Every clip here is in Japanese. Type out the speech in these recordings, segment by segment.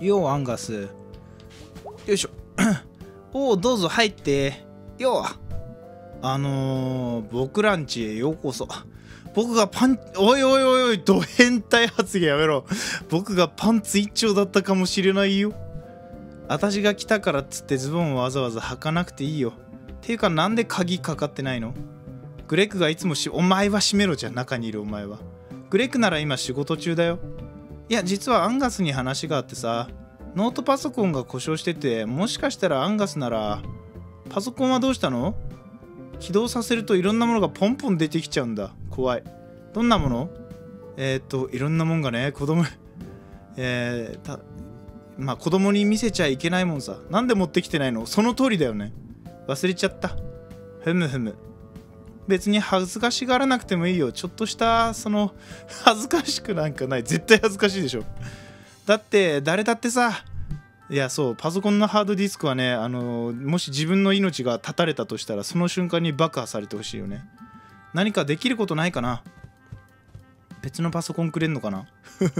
ようアンガス。よいしょ。おおどうぞ入って。ようあのー、僕らんちへようこそ。僕がパンおいおいおいおいド変態発言やめろ。僕がパンツ一丁だったかもしれないよ。私が来たからっつってズボンをわざわざ履かなくていいよ。ていうかなんで鍵かかってないの？グレッグがいつもしお前は閉めろじゃん中にいるお前は。グレッグなら今仕事中だよ。いや実はアンガスに話があってさノートパソコンが故障しててもしかしたらアンガスならパソコンはどうしたの？起動させるといろんなものがポンポン出てきちゃうんだ。怖い。どんなもの？えー、っといろんなもんがね子供 えー、たまあ子供に見せちゃいけないもんさ。なんで持ってきてないの？その通りだよね。忘れちゃった。ふむふむ。別に恥ずかしがらなくてもいいよ。ちょっとしたその 恥ずかしくなんかない。絶対恥ずかしいでしょ。だって誰だってさいやそうパソコンのハードディスクはねあのもし自分の命が絶たれたとしたらその瞬間に爆破されてほしいよね。何かできることないかな。別のパソコンくれんのかな。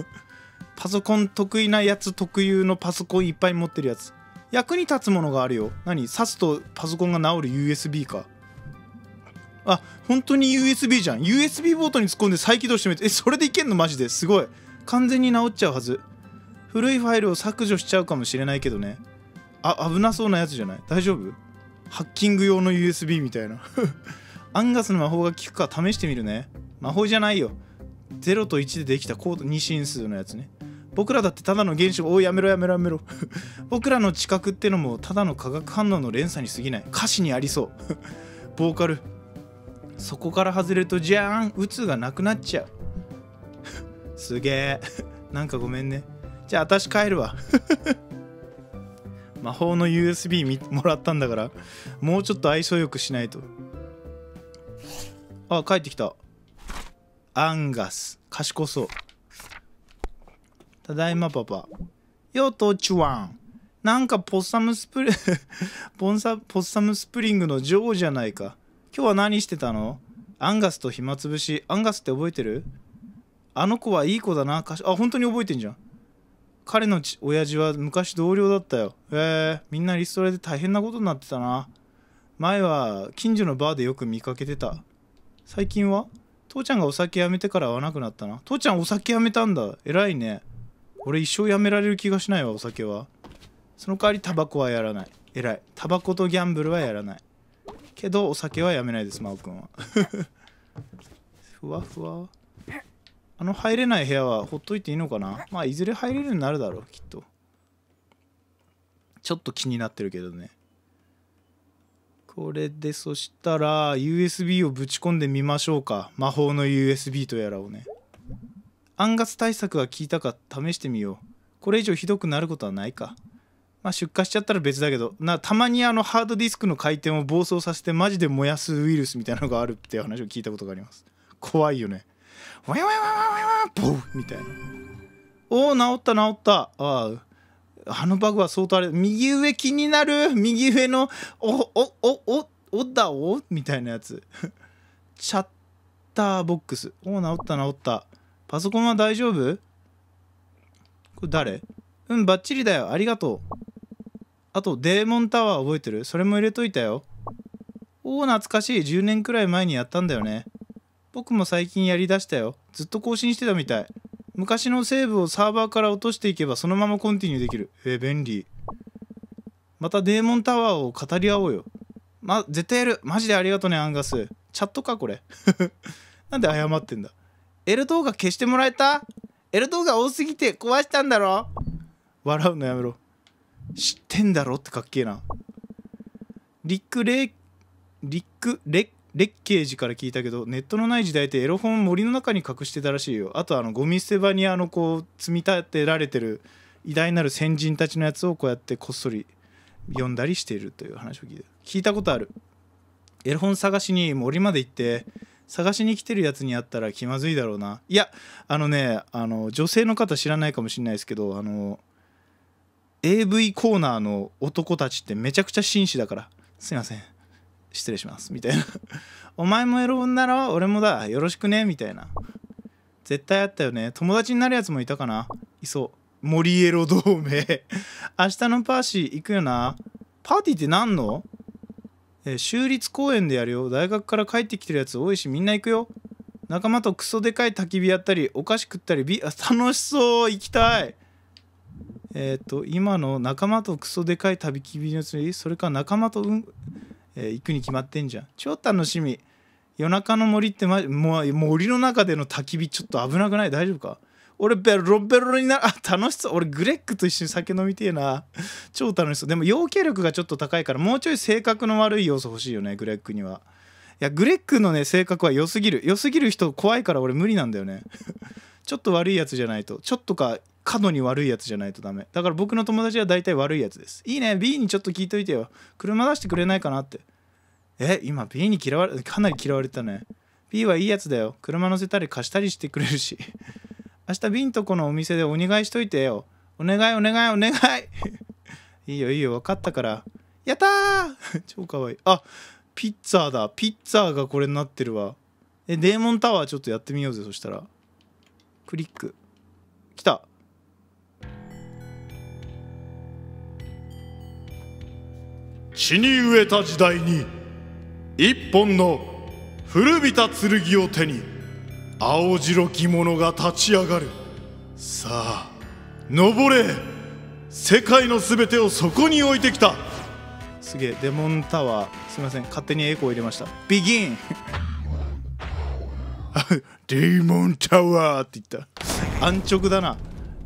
パソコン得意なやつ特有のパソコンいっぱい持ってるやつ。役に立つものがあるよ。何？挿すとパソコンが治る USB か。あ本当に USB じゃん。USB ボートに突っ込んで再起動してみて。えそれでいけんの？マジで。すごい。完全に治っちゃうはず。古いファイルを削除しちゃうかもしれないけどね。あ危なそうなやつじゃない？大丈夫？ハッキング用の USB みたいな。アンガスの魔法が効くか試してみるね。魔法じゃないよ。0と1でできたコード2進数のやつね。僕らだってただの原子おいやめろやめろやめろ。僕らの知覚ってのもただの化学反応の連鎖に過ぎない。歌詞にありそう。ボーカル。そこから外れるとじゃーん鬱がなくなっちゃう。すげえ。なんかごめんね。じゃあ私帰るわ。魔法の USB もらったんだからもうちょっと愛想よくしないと。あ帰ってきた。アンガス。賢そう。ただいまパパ。よとちわん。なんかポッサムスプリポンサポッサムスプリングの女王じゃないか。今日は何してたの？アンガスと暇つぶし。アンガスって覚えてる？あの子はいい子だな。あ本当に覚えてんじゃん。彼の親父は昔同僚だったよ。へえ、みんなリストラで大変なことになってたな。前は近所のバーでよく見かけてた。最近は？父ちゃんがお酒やめてから会わなくなったな。父ちゃんお酒やめたんだ。偉いね。俺一生やめられる気がしないわお酒は。その代わりタバコはやらない。偉い。タバコとギャンブルはやらない。けどお酒はやめないです真央くんは。ふわふわ。あの入れない部屋はほっといていいのかな？まあいずれ入れるようになるだろうきっと。ちょっと気になってるけどね。これでそしたら USB をぶち込んでみましょうか。魔法の USB とやらをね。暗ガス対策が効いたか。試してみよう。これ以上ひどくなることはないか。まあ出荷しちゃったら別だけどなたまにあのハードディスクの回転を暴走させてマジで燃やすウイルスみたいなのがあるっていう話を聞いたことがあります。怖いよね。わやわやわやわやボウみたいなおお治った治ったあああのバグは相当あれ右上気になる右上のおおおおおだおみたいなやつチャッターボックスおお治った治ったパソコンは大丈夫これ誰うんバッチリだよありがとうあとデーモンタワー覚えてる？それも入れといたよ。おお懐かしい。10年くらい前にやったんだよね。僕も最近やりだしたよ。ずっと更新してたみたい。昔のセーブをサーバーから落としていけばそのままコンティニューできる。えー、便利。またデーモンタワーを語り合おうよ。ま絶対やる。マジでありがとねアンガス。チャットかこれ。なんで謝ってんだ？L 動画消してもらえた ?L 動画多すぎて壊したんだろ？笑うのやめろ。知ってんだろってかっけえな。リックレリックレレッケージから聞いたけどネットのない時代ってエロ本森の中に隠してたらしいよ。あとあのゴミ捨て場にあのこう積み立てられてる偉大なる先人たちのやつをこうやってこっそり読んだりしているという話を聞いた。聞いたことある。エロ本探しに森まで行って探しに来てるやつに会ったら気まずいだろうな。いやあのねあの女性の方知らないかもしれないですけどあの AV コーナーの男たちってめちゃくちゃ紳士だから。すいません。失礼します。みたいな。お前もエロ本なら俺もだ。よろしくね。みたいな。絶対あったよね。友達になるやつもいたかな。いそう。モリエロ同盟。明日のパーシー行くよな。パーティーって何の？えー州立公園でやるよ。大学から帰ってきてるやつ多いしみんな行くよ。仲間とクソでかい焚き火やったりお菓子食ったりビ 楽しそう。行きたい。えっ、と今の仲間とクソでかい焚き火の釣りそれか仲間とうん、えー行くに決まってんじゃん。超楽しみ。夜中の森って、ま、もう森の中での焚き火ちょっと危なくない？大丈夫か？俺ベロベロになあ楽しそう。俺グレッグと一緒に酒飲みてえな。超楽しそう。でも陽気力がちょっと高いからもうちょい性格の悪い要素欲しいよねグレッグには。いやグレッグのね性格は良すぎる。良すぎる人怖いから俺無理なんだよね。ちょっと悪いやつじゃないと。ちょっとか過度に悪いやつじゃないとダメ。だから僕の友達は大体悪いやつです。いいね。B にちょっと聞いといてよ。車出してくれないかなって。え今 B に嫌われかなり嫌われたね。B はいいやつだよ。車乗せたり貸したりしてくれるし。明日 B んとこのお店でお願いしといてよ。お願いお願いお願い。いいよいいよ。分かったから。やったー！超かわいい。あピッツァだ。ピッツァがこれになってるわ。えデーモンタワーちょっとやってみようぜそしたら。クリック。血に飢えた時代に一本の古びた剣を手に青白き者が立ち上がる。さあ登れ世界のすべてをそこに置いてきた。すげえデモンタワーすいません勝手にエコー入れました。ビギン。あ デーモンタワーって言った。安直だな。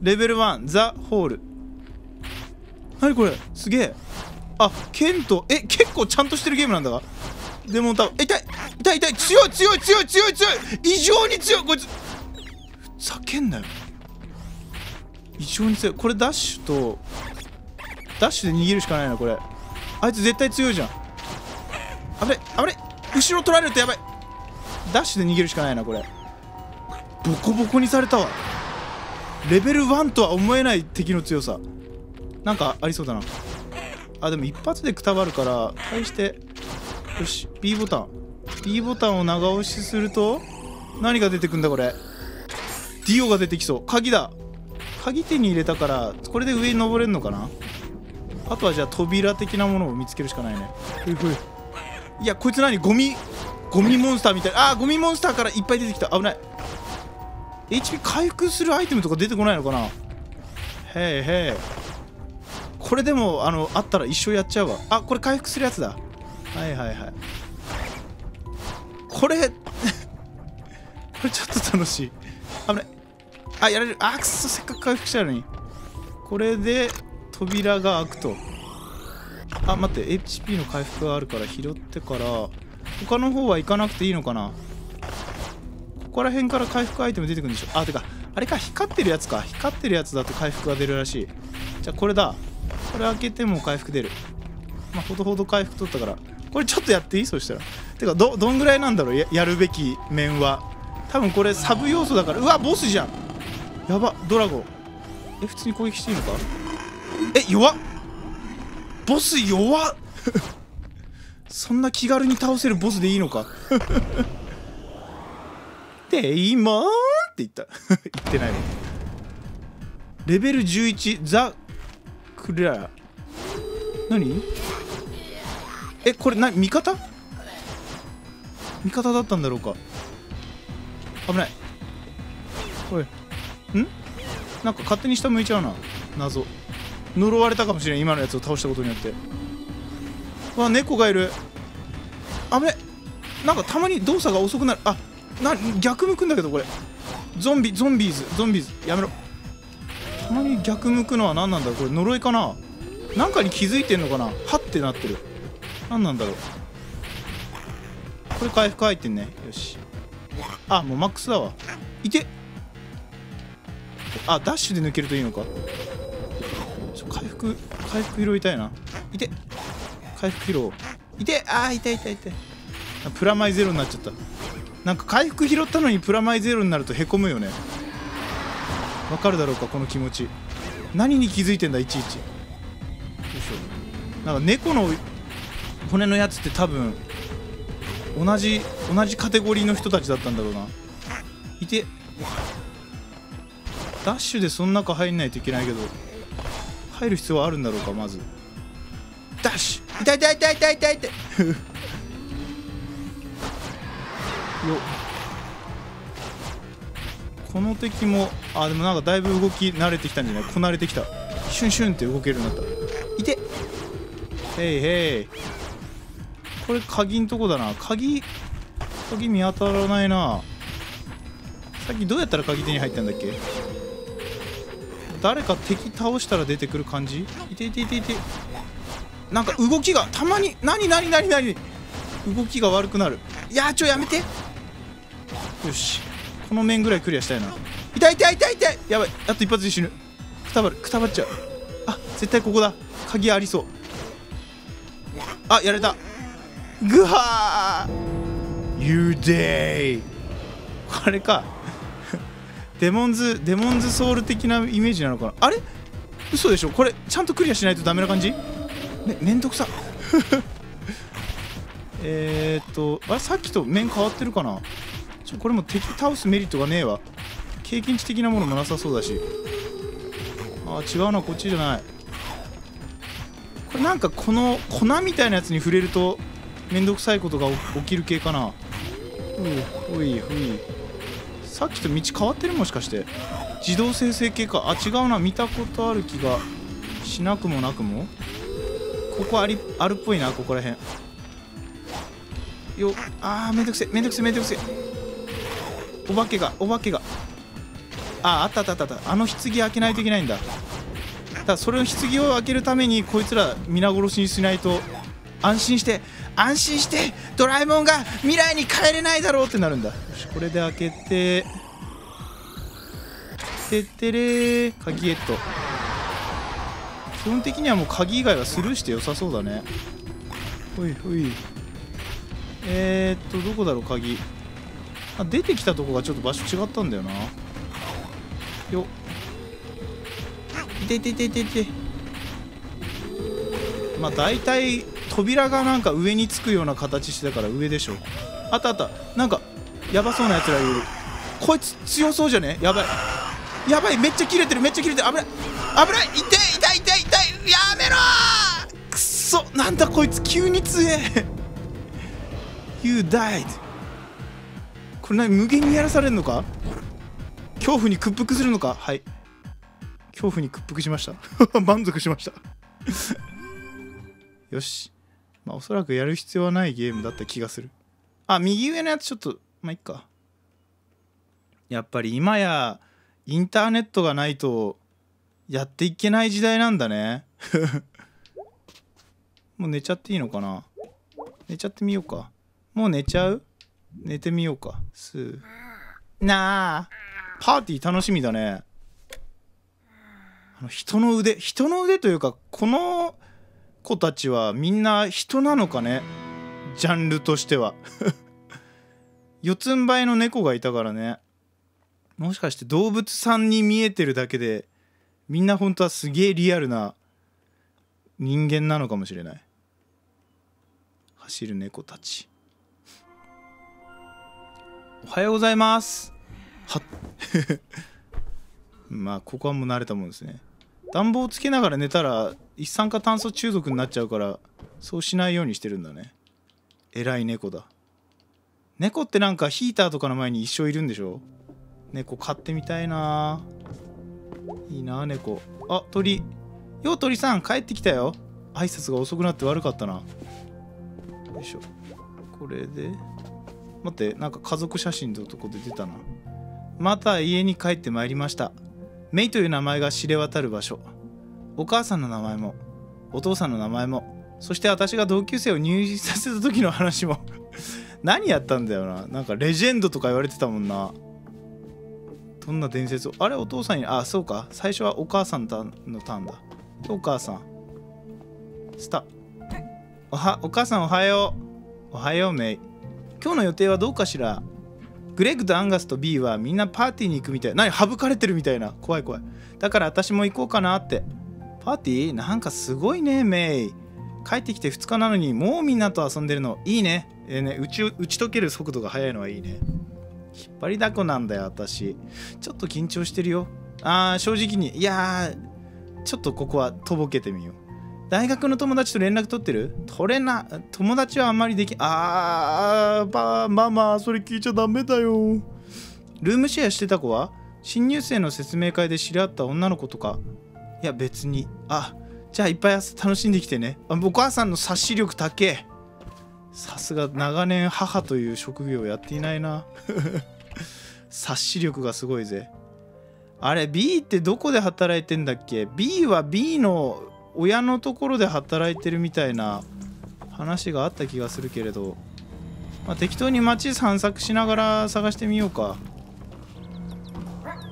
レベル1ザ・ホール。何これ？すげえあケントえ結構ちゃんとしてるゲームなんだが。デモンタワー痛い痛い痛い強い強い強い強い強い異常に強いこいつ。ふざけんなよ。異常に強い。これダッシュとダッシュで逃げるしかないなこれ。あいつ絶対強いじゃん。危ない危ない。後ろ取られるとやばい。ダッシュで逃げるしかないなこれ。ボコボコにされたわ。レベル1とは思えない敵の強さ。なんかありそうだな。あでも一発でくたばるから対して。よし B ボタン。B ボタンを長押しすると何が出てくんだこれ。ディオが出てきそう。鍵だ。鍵手に入れたからこれで上に登れるのかな。あとはじゃあ扉的なものを見つけるしかないね。ほいほいいやこいつ何？ゴミゴミモンスターみたい。あーゴミモンスターからいっぱい出てきた。危ない。HP 回復するアイテムとか出てこないのかな。へいへいこれでもあのあったら一生やっちゃうわ。あこれ回復するやつだ。はいはいはい。これ これちょっと楽しい。危ない。あやられる。あくそせっかく回復したのに。これで扉が開くと。あ待って HP の回復があるから拾ってから他の方は行かなくていいのかな？ここら辺から回復アイテム出てくるんでしょ？あてかあれか光ってるやつか。光ってるやつだと回復が出るらしい。じゃあこれだ。これ開けても回復出る。まあほどほど回復取ったから。これちょっとやっていい？そしたら。てかどどんぐらいなんだろう？ややるべき面は。多分これサブ要素だから。うわボスじゃん。やば。ドラゴン。え普通に攻撃していいのか？え弱っ。ボス弱っ。そんな気軽に倒せるボスでいいのか？で今って言った。言ってないわレベル11ザ・クレア何？えこれな味方？味方だったんだろうか。危ない。おい。ん？なんか勝手に下向いちゃうな。謎。呪われたかもしれん。今のやつを倒したことによって。わ猫がいる。危ねなんかたまに動作が遅くなる。あな逆向くんだけどこれ。ゾンビゾンビーズ。ゾンビーズ。やめろ。たまに逆向くのは何なんだろう？これ呪いかな？なんかに気づいてんのかな？はってなってる。何なんだろう？これ回復入ってんね。よし。あもうマックスだわ。いて。あダッシュで抜けるといいのか。ちょ回復回復拾いたいな。いて。回復拾おう。いて。あーい痛い痛いあプラマイゼロになっちゃった。なんか回復拾ったのにプラマイゼロになるとへこむよね。わかるだろうかこの気持ち。何に気づいてんだいちいち。なんか猫の骨のやつって多分同じ同じカテゴリーの人たちだったんだろうな。いてダッシュでその中入んないといけないけど入る必要はあるんだろうかまず。ダッシュ！痛い痛い痛い痛い痛い痛い！よっ。この敵もあでもなんかだいぶ動き慣れてきたんじゃない？こなれてきた。シュンシュンって動けるようになった。いて。へいへいこれ鍵んとこだな。鍵鍵見当たらないな。さっきどうやったら鍵手に入ったんだっけ？誰か敵倒したら出てくる感じ？いていていていて。なんか動きがたまに何何何何？動きが悪くなる。いやちょやめて。よし。この面ぐらいクリアしたいな。痛い痛い痛い痛い。やばい。あと一発で死ぬ。くたばる。くたばっちゃう。あ絶対ここだ。鍵ありそう。あやれた。ぐはー。You day これか。デモンズデモンズソウル的なイメージなのかな。あれ？嘘でしょ。これちゃんとクリアしないとダメな感じ？めめんどくさ。えっとあれさっきと面変わってるかな？これも敵倒すメリットがねえわ。経験値的なものもなさそうだし。あー違うなこっちじゃない。これなんかこの粉みたいなやつに触れるとめんどくさいことが起きる系かな。うんほいほい。さっきと道変わってるもしかして。自動生成系か。あ違うな。見たことある気がしなくもなくも。ここありあるっぽいなここらへんよあーめんどくせえめんどくせえめんどくせえ。お化けがお化けが。ああったあったあった。あの棺開けないといけないんだ。ただそれの棺を開けるためにこいつら皆殺しにしないと安心して安心してドラえもんが未来に帰れないだろうってなるんだ。よしこれで開けててってれー鍵ゲット。基本的にはもう鍵以外はスルーして良さそうだね。ほいほい。えー、っとどこだろう鍵。あ出てきたとこがちょっと場所違ったんだよな。よ。いていていていていて。まあ大体扉がなんか上につくような形してたから上でしょあったあった。なんかやばそうなやつらいる。こいつ強そうじゃね？やばい。やばい。めっちゃ切れてる。めっちゃ切れてる。危ない。危ない。痛い痛い痛い痛い。やめろくそ。なんだこいつ。急に強え。You died. これ何無限にやらされるのか？恐怖に屈服するのか？はい。恐怖に屈服しました。満足しました。よし。まあおそらくやる必要はないゲームだった気がする。あ右上のやつちょっとまあいっか。やっぱり今やインターネットがないとやっていけない時代なんだね。もう寝ちゃっていいのかな？寝ちゃってみようか。もう寝ちゃう？寝てみようか。すー。なあ。パーティー楽しみだね。あの人の腕人の腕というかこの子たちはみんな人なのかね？ジャンルとしては。四つん這いの猫がいたからね。もしかして動物さんに見えてるだけでみんな本当はすげえリアルな人間なのかもしれない。走る猫たち。おはようございます。はっ。まあここはもう慣れたもんですね。暖房つけながら寝たら一酸化炭素中毒になっちゃうからそうしないようにしてるんだね。偉い猫だ。猫ってなんかヒーターとかの前に一生いるんでしょ？猫飼ってみたいな。いいな猫。あ鳥。よう鳥さん帰ってきたよ。挨拶が遅くなって悪かったな。よいしょ。これで待ってなんか家族写真のとこで出たな。また家に帰ってまいりました。メイという名前が知れ渡る場所。お母さんの名前もお父さんの名前もそして私が同級生を入院させた時の話も。何やったんだよな。なんかレジェンドとか言われてたもんな。どんな伝説を。あれお父さんにあそうか。最初はお母さんのターンだ。お母さん。スタおはお母さんおはよう。おはようメイ。今日の予定はどうかしら？グレッグとアンガスと B はみんなパーティーに行くみたい。何省かれてるみたいな。怖い怖い。だから私も行こうかなって。パーティー？なんかすごいねメイ。帰ってきて2日なのにもうみんなと遊んでるの。いいね。えー、ね打ち打ち解ける速度が速いのはいいね。引っ張りだこなんだよ私。ちょっと緊張してるよ。あー正直に。いやーちょっとここはとぼけてみよう。大学の友達と連絡取ってる？取れな友達はあんまりできあーばママそれ聞いちゃダメだよ。ルームシェアしてた子は？新入生の説明会で知り合った女の子とか？いや別に。あじゃあいっぱい楽しんできてね。あお母さんの察し力高え。さすが長年母という職業をやっていないな。察し力がすごいぜ。あれ B ってどこで働いてんだっけ？B は B の親のところで働いてるみたいな話があった気がするけれど、まあ、適当に街散策しながら探してみようか。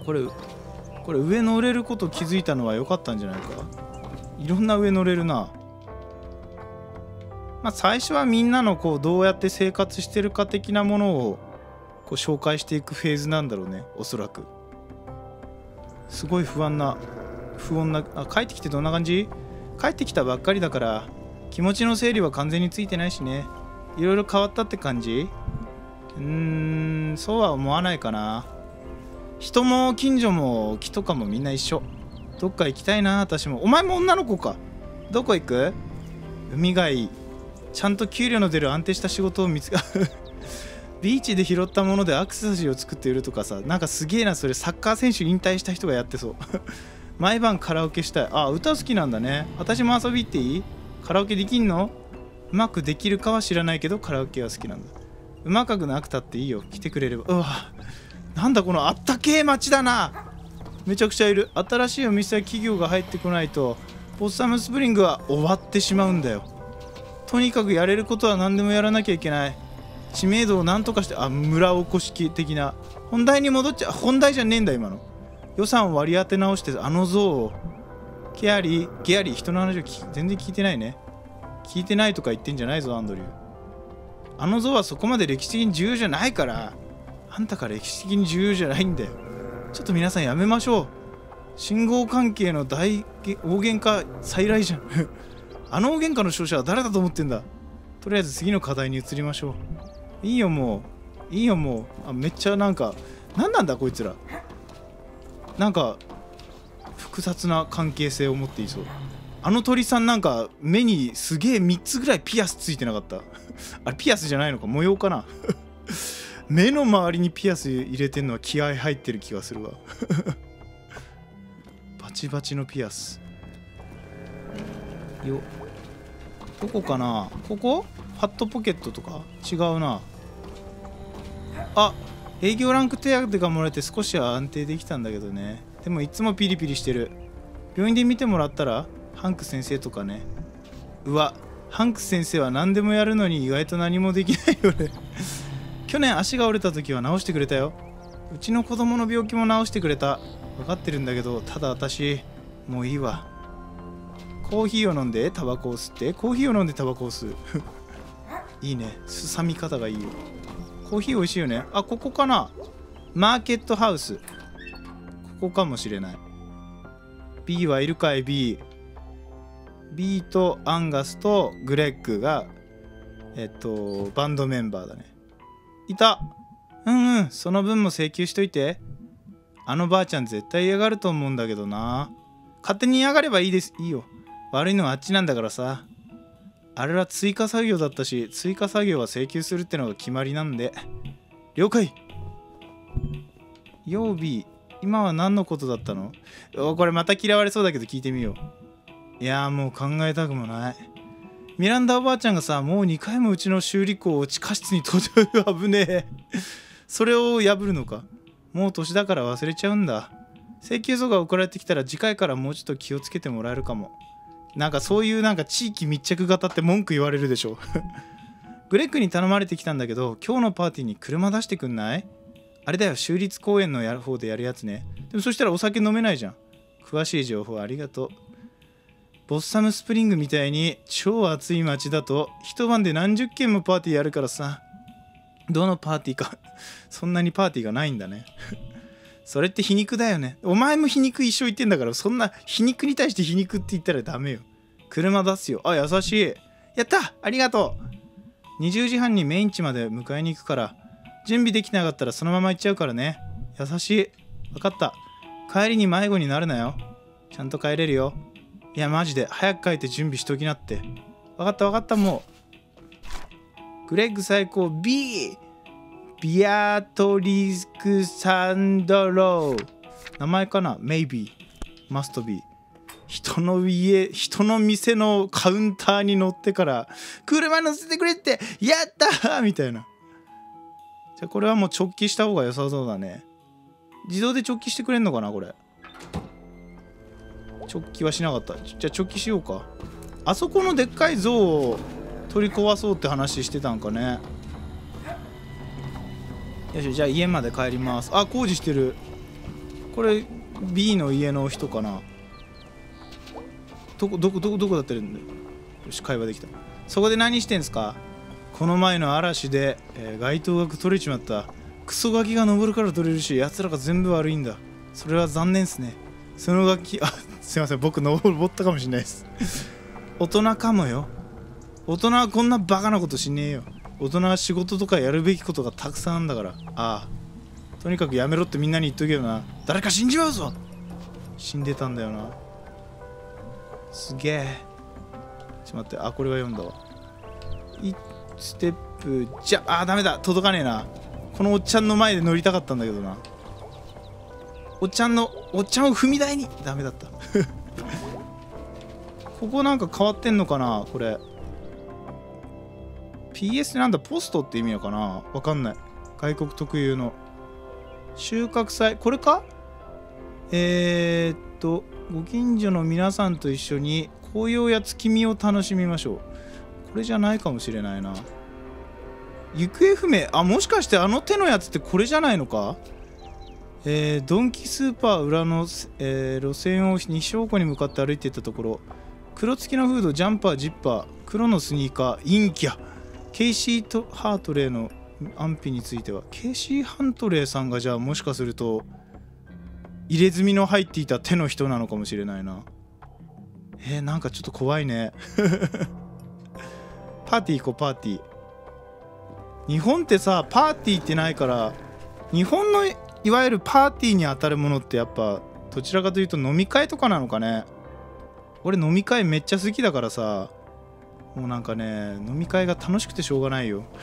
これこれ上乗れること気づいたのは良かったんじゃないか。いろんな上乗れるな。まあ最初はみんなのこうどうやって生活してるか的なものをこう紹介していくフェーズなんだろうねおそらく。すごい不安な不穏なあ帰ってきてどんな感じ？帰ってきたばっかりだから気持ちの整理は完全についてないしね。いろいろ変わったって感じ？うーんそうは思わないかな。人も近所も木とかもみんな一緒。どっか行きたいな私も。お前も女の子か。どこ行く？海がいいちゃんと給料の出る安定した仕事を見つか ビーチで拾ったものでアクセサリーを作っているとかさ。なんかすげえなそれ。サッカー選手引退した人がやってそう。毎晩カラオケしたい。あ歌好きなんだね。私も遊び行っていい？カラオケできんの？うまくできるかは知らないけどカラオケは好きなんだ。うまくなくたっていいよ。来てくれれば。うわなんだこのあったけえ街だな。めちゃくちゃいる。新しいお店や企業が入ってこないとポッサムスプリングは終わってしまうんだよ。とにかくやれることは何でもやらなきゃいけない。知名度を何とかしてあ村おこし的な。本題に戻っちゃ本題じゃねえんだ今の。予算を割り当て直してあの像をケアリーゲアリー人の話を全然聞いてないね。聞いてないとか言ってんじゃないぞアンドリュー。あの像はそこまで歴史的に重要じゃないからあんたが歴史的に重要じゃないんだよ。ちょっと皆さんやめましょう。信号関係の大大喧嘩再来じゃん。あの大喧嘩の勝者は誰だと思ってんだ？とりあえず次の課題に移りましょう。いいよもう。いいよもう。あめっちゃなんか何なんだこいつら？なんか複雑な関係性を持っていそう。あの鳥さんなんか目にすげえ3つぐらいピアスついてなかった。あれピアスじゃないのか模様かな。目の周りにピアス入れてんのは気合入ってる気がするわ。バチバチのピアス。よどこかな？ここ？ハットポケットとか？違うな。あ営業ランク手当がもらえて少しは安定できたんだけどね。でもいつもピリピリしてる。病院で見てもらったらハンク先生とかね。うわハンク先生は何でもやるのに意外と何もできないよね。去年足が折れた時は治してくれたよ。うちの子供の病気も治してくれた。分かってるんだけどただ私もういいわ。コーヒーを飲んでタバコを吸ってコーヒーを飲んでタバコを吸う。いいね。すさみ方がいいよ。コーヒー美味しいよね。あここかな。マーケットハウス。ここかもしれない。B はいるかい？B B とアンガスとグレッグがえっとバンドメンバーだね。いた。うんうん。その分も請求しといて。あのばあちゃん絶対嫌がると思うんだけどな。勝手に嫌がればいいです。いいよ。悪いのはあっちなんだからさ。あれは追加作業だったし追加作業は請求するってのが決まりなんで。了解。曜日今は何のことだったの？これまた嫌われそうだけど聞いてみよう。いやーもう考えたくもない。ミランダおばあちゃんがさもう2回もうちの修理工を地下室に閉じる危ねえ。それを破るのか。もう年だから忘れちゃうんだ。請求書が送られてきたら次回からもうちょっと気をつけてもらえるかも。なんかそういうなんか地域密着型って文句言われるでしょ。グレッグに頼まれてきたんだけど今日のパーティーに車出してくんない？あれだよ州立公園のやる方でやるやつね。でもそしたらお酒飲めないじゃん。詳しい情報ありがとう。ボッサムスプリングみたいに超暑い街だと一晩で何十件もパーティーやるからさ。どのパーティーか。そんなにパーティーがないんだね。それって皮肉だよね。お前も皮肉一生言ってんだからそんな皮肉に対して皮肉って言ったらダメよ。車出すよ。あ優しい。やった！ありがとう。20時半にメイン地まで迎えに行くから準備できなかったらそのまま行っちゃうからね。優しい。分かった。帰りに迷子になるなよ。ちゃんと帰れるよ。いやマジで。早く帰って準備しときなって。分かった分かったもう。グレッグ最高。B ビアトリスクサンドロー。名前かな ?Maybe. Must be. 人の家人の店のカウンターに乗ってから車乗せてくれってやったー!みたいな。じゃあこれはもう直帰した方が良さそうだね。自動で直帰してくれんのかなこれ？直帰はしなかった。じゃあ直帰しようか。あそこのでっかい像を取り壊そうって話してたんかね。よしじゃあ家まで帰ります。あ工事してる。これ B の家の人かな。どこどこどこどこだってるんだ？よよし会話できた。そこで何してんすか？この前の嵐で、えー街灯が取れちまった。クソガキが登るから取れるし奴らが全部悪いんだ。それは残念っすね。そのガキあすいません。僕登ったかもしれないです。大人かもよ。大人はこんなバカなことしねえよ。大人は仕事とかやるべきことがたくさんあるんだから。ああとにかくやめろってみんなに言っとけよな。誰か死んじまうぞ。死んでたんだよな。すげえ。ちょっと待ってあこれは読んだわ。1ステップじゃあダメだ。届かねえな。このおっちゃんの前で乗りたかったんだけどな。おっちゃんのおっちゃんを踏み台に。ダメだった。ここなんか変わってんのかなこれ。PS なんだポストって意味なのかな？わかんない。外国特有の。収穫祭？これか？えー、っとご近所の皆さんと一緒に紅葉や月見を楽しみましょう。これじゃないかもしれないな。行方不明？あもしかしてあの手のやつってこれじゃないのか？えードンキスーパー裏の、えー路線を西方向に向かって歩いていったところ。黒付きのフードジャンパージッパー。黒のスニーカー陰キャ。ケイシーとハートレーの安否についてはケイシー・ハントレーさんがじゃあもしかすると入れ墨の入っていた手の人なのかもしれないな。えー、なんかちょっと怖いね。パーティー行こうパーティー。日本ってさパーティーってないから日本のいわゆるパーティーに当たるものってやっぱどちらかというと飲み会とかなのかね。俺飲み会めっちゃ好きだからさ。もうなんかね飲み会が楽しくてしょうがないよ。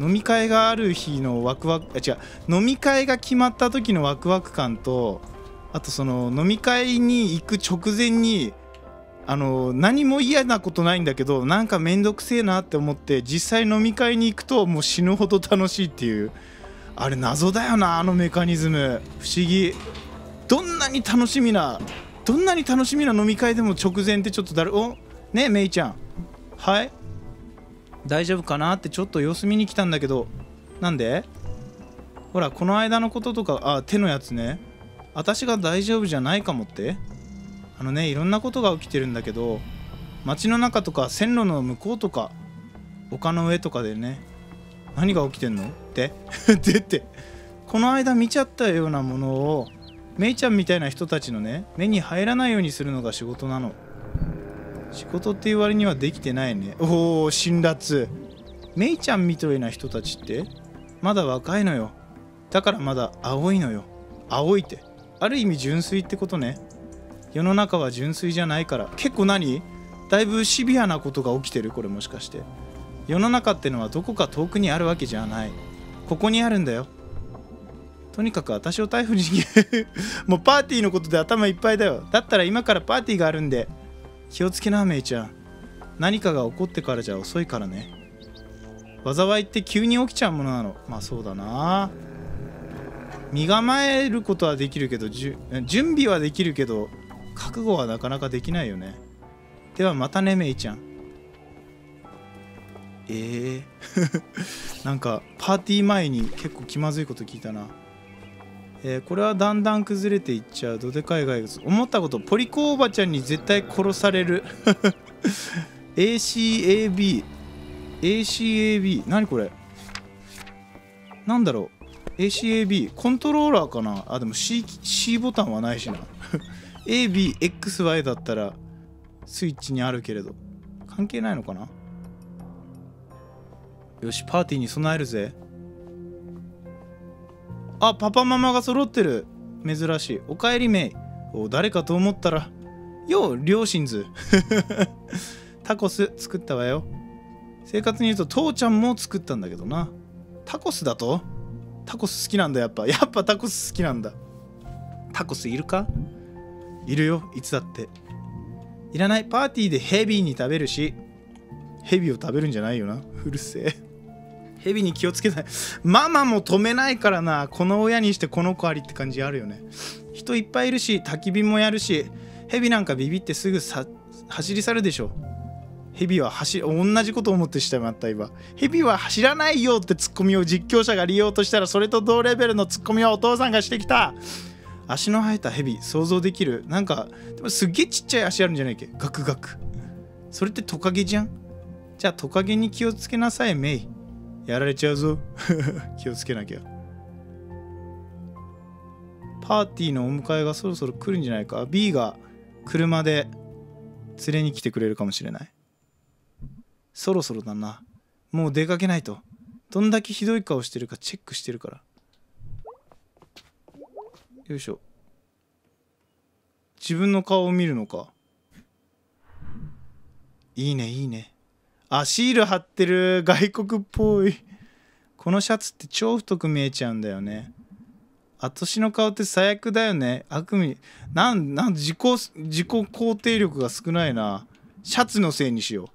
飲み会がある日のワクワクあ違う。飲み会が決まった時のワクワク感とあとその飲み会に行く直前にあの何も嫌なことないんだけどなんかめんどくせえなって思って実際飲み会に行くともう死ぬほど楽しいっていう。あれ謎だよなあのメカニズム。不思議。どんなに楽しみなどんなに楽しみな飲み会でも直前ってちょっとだるおねめいちゃん。はい。大丈夫かなってちょっと様子見に来たんだけど。なんで？ほらこの間のこととかあ手のやつね。私が大丈夫じゃないかもって。あのねいろんなことが起きてるんだけど街の中とか線路の向こうとか丘の上とかでね何が起きてんの？って。でって。この間見ちゃったようなものをメイちゃんみたいな人たちのね目に入らないようにするのが仕事なの。仕事っていう割にはできてないね。おお辛辣。メイちゃんみたいな人たちってまだ若いのよ。だからまだ青いのよ。青いって。ある意味純粋ってことね。世の中は純粋じゃないから。結構何？だいぶシビアなことが起きてるこれもしかして。世の中ってのはどこか遠くにあるわけじゃない。ここにあるんだよ。とにかく私を逮捕に もうパーティーのことで頭いっぱいだよ。だったら今からパーティーがあるんで。気をつけなメイちゃん。何かが起こってからじゃ遅いからね。災いって急に起きちゃうものなの。まあそうだな。身構えることはできるけどじゅ準備はできるけど覚悟はなかなかできないよね。ではまたねメイちゃん。えー、なんかパーティー前に結構気まずいこと聞いたな。えーこれはだんだん崩れていっちゃうどでかい骸骨思ったことポリコおばちゃんに絶対殺される。ACAB ACAB 何これ？なんだろう？ACAB コントローラーかな？あでも C, C ボタンはないしな。ABXY だったらスイッチにあるけれど。関係ないのかな？よしパーティーに備えるぜ。あパパママが揃ってる。珍しい。おかえりメイお誰かと思ったら。よう両親図。タコス作ったわよ。生活に言うと父ちゃんも作ったんだけどな。タコスだと？タコス好きなんだやっぱ。やっぱタコス好きなんだ。タコスいるか？いるよいつだって。いらない。パーティーでヘビーに食べるしヘビを食べるんじゃないよな。うるせえ。ヘビに気をつけない。ママも止めないからな。この親にしてこの子ありって感じあるよね。人いっぱいいるし焚き火もやるしヘビなんかビビってすぐさ走り去るでしょ。ヘビは走同じこと思ってしてまった今。ヘビは走らないよってツッコミを実況者が利用としたらそれと同レベルのツッコミはお父さんがしてきた。足の生えたヘビ想像できる？なんかでもすっげえちっちゃい足あるんじゃないっけ？ガクガク。それってトカゲじゃん？じゃあトカゲに気をつけなさいメイ。やられちゃうぞ。気をつけなきゃ。パーティーのお迎えがそろそろ来るんじゃないか。B が車で連れに来てくれるかもしれない。そろそろだな。もう出かけないと。どんだけひどい顔してるかチェックしてるから。よいしょ。自分の顔を見るのか。いいねいいね。あシール貼ってる外国っぽい。このシャツって超太く見えちゃうんだよね。私の顔って最悪だよね。悪夢なんなん自己自己肯定力が少ないな。シャツのせいにしよう。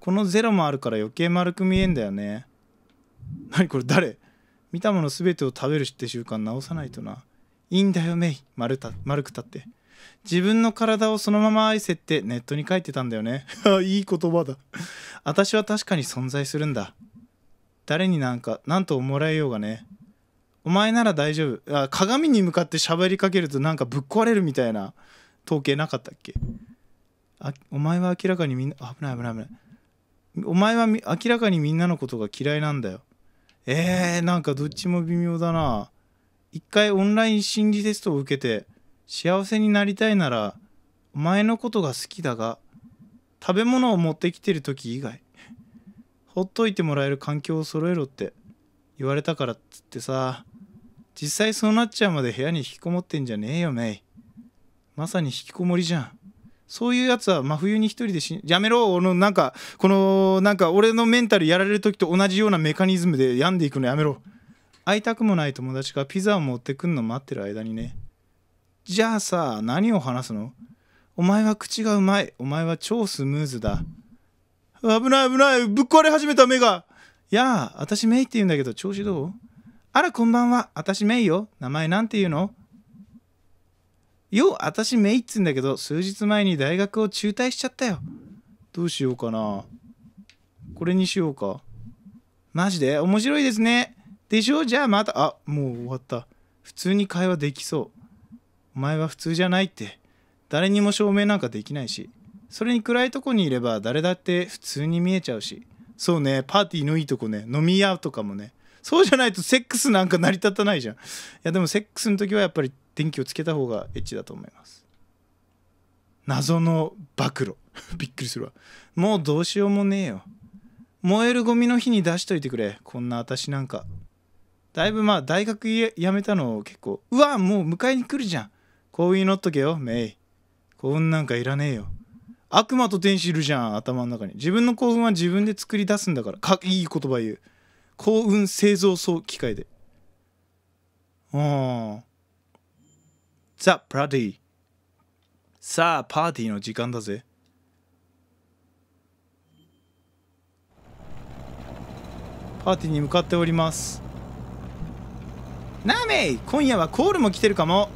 このゼロもあるから余計丸く見えんだよね。何これ誰？見たもの全てを食べるって習慣直さないとな。いいんだよメイ。丸た丸くたって。自分の体をそのまま愛せってネットに書いてたんだよね。いい言葉だ。私は確かに存在するんだ。誰になんか何と思られようがね。お前なら大丈夫。あ鏡に向かって喋りかけるとなんかぶっ壊れるみたいな統計なかったっけ？あお前は明らかにみんな危ない危ない危ない。お前は明らかにみんなのことが嫌いなんだよ。えー、なんかどっちも微妙だな。一回オンライン心理テストを受けて幸せになりたいならお前のことが好きだが食べ物を持ってきてる時以外ほっといてもらえる環境を揃えろって言われたからっつってさ実際そうなっちゃうまで部屋に引きこもってんじゃねえよメイ。まさに引きこもりじゃん。そういうやつは真冬に一人で死やめろのなんかこのなんか俺のメンタルやられる時と同じようなメカニズムで病んでいくのやめろ。会いたくもない友達がピザを持ってくんの待ってる間にね。じゃあさ何を話すの？お前は口がうまい。お前は超スムーズだ。危ない危ない。ぶっ壊れ始めた目が。やあ私メイって言うんだけど調子どう？あらこんばんは。私メイよ。名前なんて言うの？よ私メイっつうんだけど数日前に大学を中退しちゃったよ。どうしようかな。これにしようか。マジで？面白いですね。でしょ？じゃあまた。あもう終わった。普通に会話できそう。お前は普通じゃないって。誰にも証明なんかできないし。それに暗いとこにいれば誰だって普通に見えちゃうし。そうねパーティーのいいとこね。飲み屋とかもね。そうじゃないとセックスなんか成り立たないじゃん。いやでもセックスの時はやっぱり電気をつけた方がエッチだと思います。謎の暴露。びっくりするわ。もうどうしようもねえよ。燃えるゴミの日に出しといてくれ。こんな私なんか。だいぶまあ大学辞めたの結構。うわもう迎えに来るじゃん。幸運祈っとけよメイ。幸運なんかいらねえよ。悪魔と天使いるじゃん頭の中に。自分の興奮は自分で作り出すんだから。かいい言葉言う。幸運製造装機械で。ああ。ザ・パーティさあパーティーの時間だぜ。パーティーに向かっております。なあメイ。今夜はコールも来てるかも。